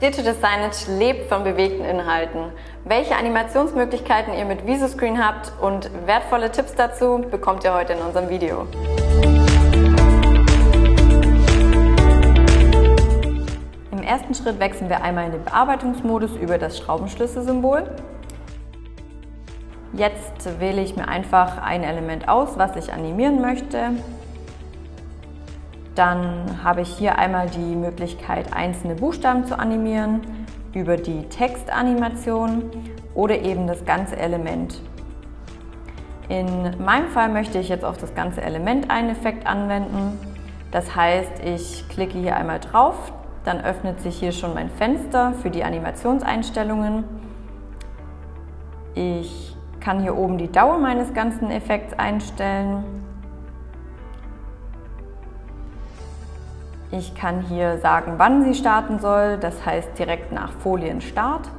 Digital Signage lebt von bewegten Inhalten. Welche Animationsmöglichkeiten ihr mit Visoscreen habt und wertvolle Tipps dazu bekommt ihr heute in unserem Video. Im ersten Schritt wechseln wir einmal in den Bearbeitungsmodus über das Schraubenschlüssel-Symbol. Jetzt wähle ich mir einfach ein Element aus, was ich animieren möchte. Dann habe ich hier einmal die Möglichkeit, einzelne Buchstaben zu animieren über die Textanimation oder eben das ganze Element. In meinem Fall möchte ich jetzt auf das ganze Element einen Effekt anwenden. Das heißt, ich klicke hier einmal drauf, dann öffnet sich hier schon mein Fenster für die Animationseinstellungen. Ich kann hier oben die Dauer meines ganzen Effekts einstellen. Ich kann hier sagen, wann sie starten soll, das heißt direkt nach Folienstart.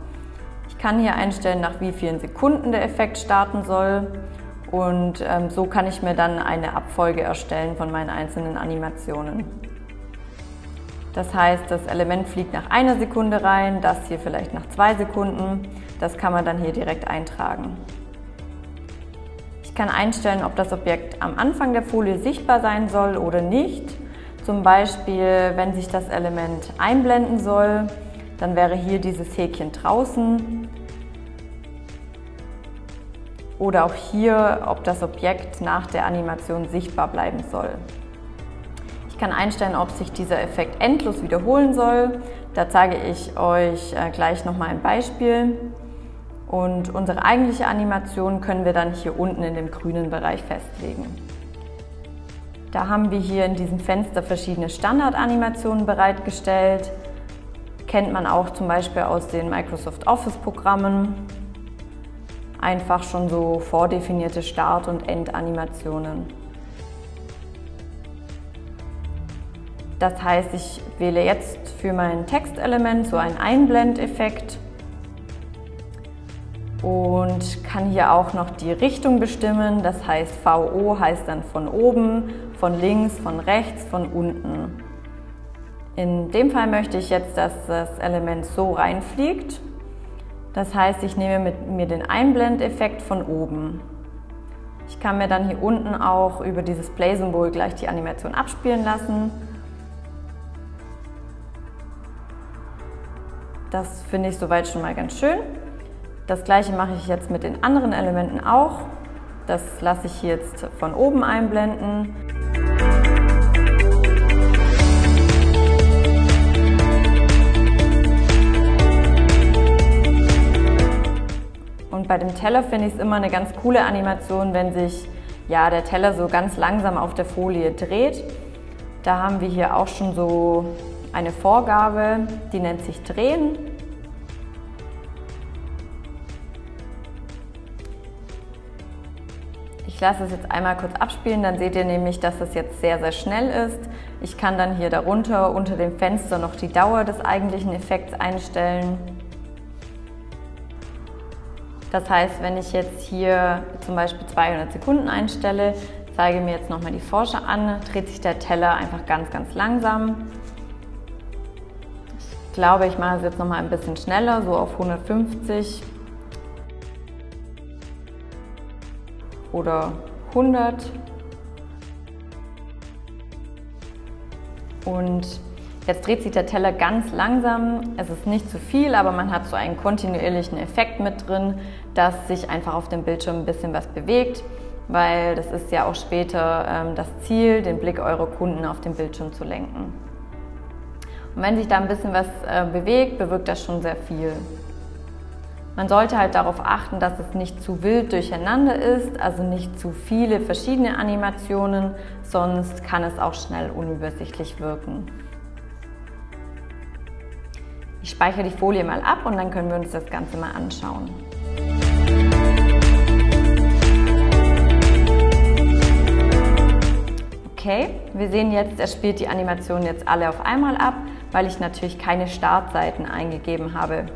Ich kann hier einstellen, nach wie vielen Sekunden der Effekt starten soll und ähm, so kann ich mir dann eine Abfolge erstellen von meinen einzelnen Animationen. Das heißt, das Element fliegt nach einer Sekunde rein, das hier vielleicht nach zwei Sekunden. Das kann man dann hier direkt eintragen. Ich kann einstellen, ob das Objekt am Anfang der Folie sichtbar sein soll oder nicht. Zum Beispiel, wenn sich das Element einblenden soll, dann wäre hier dieses Häkchen draußen. Oder auch hier, ob das Objekt nach der Animation sichtbar bleiben soll. Ich kann einstellen, ob sich dieser Effekt endlos wiederholen soll. Da zeige ich euch äh, gleich nochmal ein Beispiel. Und unsere eigentliche Animation können wir dann hier unten in dem grünen Bereich festlegen. Da haben wir hier in diesem Fenster verschiedene Standardanimationen bereitgestellt. Kennt man auch zum Beispiel aus den Microsoft Office-Programmen. Einfach schon so vordefinierte Start- und Endanimationen. Das heißt, ich wähle jetzt für mein Textelement so einen Einblendeffekt und kann hier auch noch die Richtung bestimmen. Das heißt, VO heißt dann von oben, von links, von rechts, von unten. In dem Fall möchte ich jetzt, dass das Element so reinfliegt. Das heißt, ich nehme mit mir den Einblendeffekt von oben. Ich kann mir dann hier unten auch über dieses Play-Symbol gleich die Animation abspielen lassen. Das finde ich soweit schon mal ganz schön. Das gleiche mache ich jetzt mit den anderen Elementen auch. Das lasse ich jetzt von oben einblenden. Bei dem Teller finde ich es immer eine ganz coole Animation, wenn sich ja, der Teller so ganz langsam auf der Folie dreht. Da haben wir hier auch schon so eine Vorgabe, die nennt sich Drehen. Ich lasse es jetzt einmal kurz abspielen, dann seht ihr nämlich, dass es jetzt sehr, sehr schnell ist. Ich kann dann hier darunter unter dem Fenster noch die Dauer des eigentlichen Effekts einstellen. Das heißt, wenn ich jetzt hier zum Beispiel 200 Sekunden einstelle, zeige mir jetzt nochmal die Forscher an, dreht sich der Teller einfach ganz, ganz langsam. Ich glaube, ich mache es jetzt nochmal ein bisschen schneller, so auf 150 oder 100. Und jetzt dreht sich der Teller ganz langsam. Es ist nicht zu viel, aber man hat so einen kontinuierlichen Effekt mit drin, dass sich einfach auf dem Bildschirm ein bisschen was bewegt, weil das ist ja auch später ähm, das Ziel, den Blick eurer Kunden auf den Bildschirm zu lenken. Und wenn sich da ein bisschen was äh, bewegt, bewirkt das schon sehr viel. Man sollte halt darauf achten, dass es nicht zu wild durcheinander ist, also nicht zu viele verschiedene Animationen, sonst kann es auch schnell unübersichtlich wirken. Ich speichere die Folie mal ab und dann können wir uns das Ganze mal anschauen. Okay, wir sehen jetzt, er spielt die Animationen jetzt alle auf einmal ab, weil ich natürlich keine Startseiten eingegeben habe.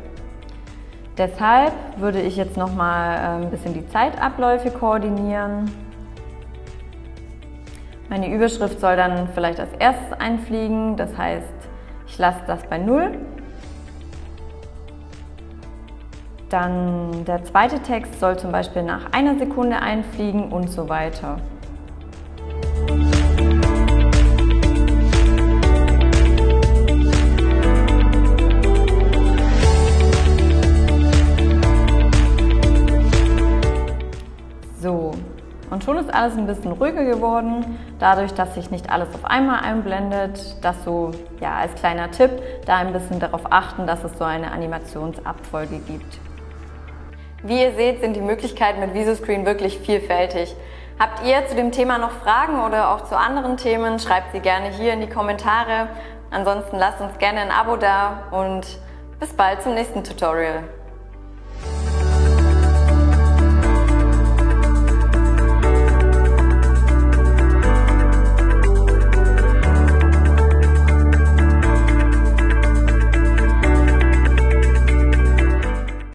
Deshalb würde ich jetzt noch mal äh, ein bisschen die Zeitabläufe koordinieren. Meine Überschrift soll dann vielleicht als erstes einfliegen, das heißt, ich lasse das bei 0. Dann der zweite Text soll zum Beispiel nach einer Sekunde einfliegen und so weiter. So, und schon ist alles ein bisschen ruhiger geworden, dadurch, dass sich nicht alles auf einmal einblendet. Das so, ja, als kleiner Tipp, da ein bisschen darauf achten, dass es so eine Animationsabfolge gibt. Wie ihr seht, sind die Möglichkeiten mit Visoscreen wirklich vielfältig. Habt ihr zu dem Thema noch Fragen oder auch zu anderen Themen, schreibt sie gerne hier in die Kommentare. Ansonsten lasst uns gerne ein Abo da und bis bald zum nächsten Tutorial.